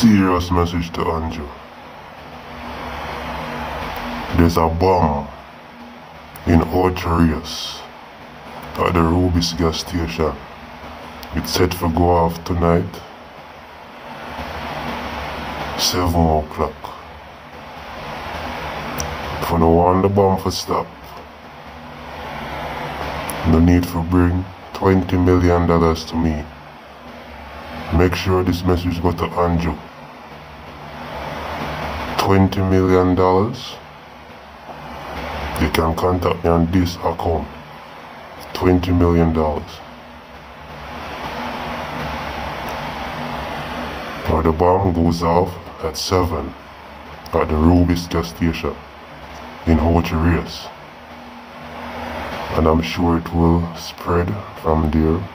Serious message to Andrew. There's a bomb in Ocho Rios at the Rubis gas station. It's set for go off tonight. 7 o'clock. For no one the bomb for stop. No need for bring 20 million dollars to me. Make sure this message got to Andrew. 20 million dollars. You can contact me on this account. 20 million dollars. Or the bomb goes off at 7 at the Rubis gas station in Ocho Rios. And I'm sure it will spread from there